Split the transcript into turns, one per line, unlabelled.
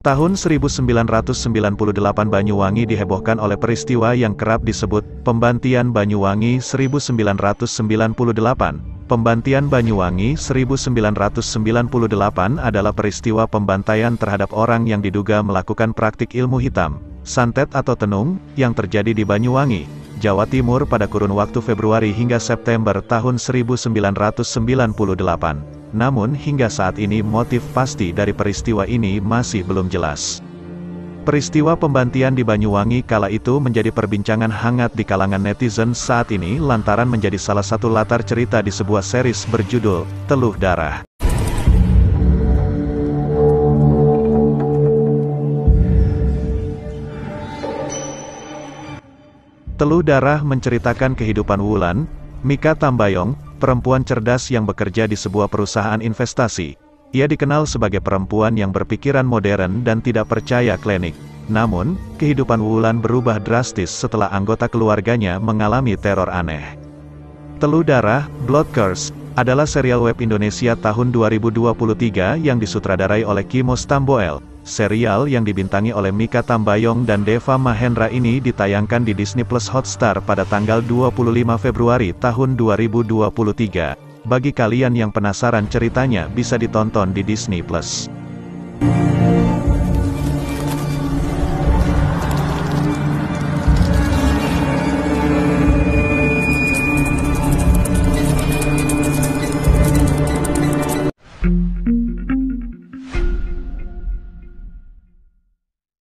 Tahun 1998 Banyuwangi dihebohkan oleh peristiwa yang kerap disebut Pembantian Banyuwangi 1998. Pembantian Banyuwangi 1998 adalah peristiwa pembantaian terhadap orang yang diduga melakukan praktik ilmu hitam, santet atau tenung, yang terjadi di Banyuwangi, Jawa Timur pada kurun waktu Februari hingga September tahun 1998. Namun hingga saat ini motif pasti dari peristiwa ini masih belum jelas. Peristiwa pembantian di Banyuwangi kala itu menjadi perbincangan hangat di kalangan netizen saat ini lantaran menjadi salah satu latar cerita di sebuah series berjudul Teluh Darah. Teluh Darah menceritakan kehidupan Wulan, Mika Tambayong, perempuan cerdas yang bekerja di sebuah perusahaan investasi. Ia dikenal sebagai perempuan yang berpikiran modern dan tidak percaya klinik. Namun, kehidupan Wulan berubah drastis setelah anggota keluarganya mengalami teror aneh. Teluh Darah, Blood Curse, adalah serial web Indonesia tahun 2023 yang disutradarai oleh Kimo Stamboel. Serial yang dibintangi oleh Mika Tambayong dan Deva Mahendra ini ditayangkan di Disney Plus Hotstar pada tanggal 25 Februari tahun 2023. Bagi kalian yang penasaran ceritanya bisa ditonton di Disney Plus.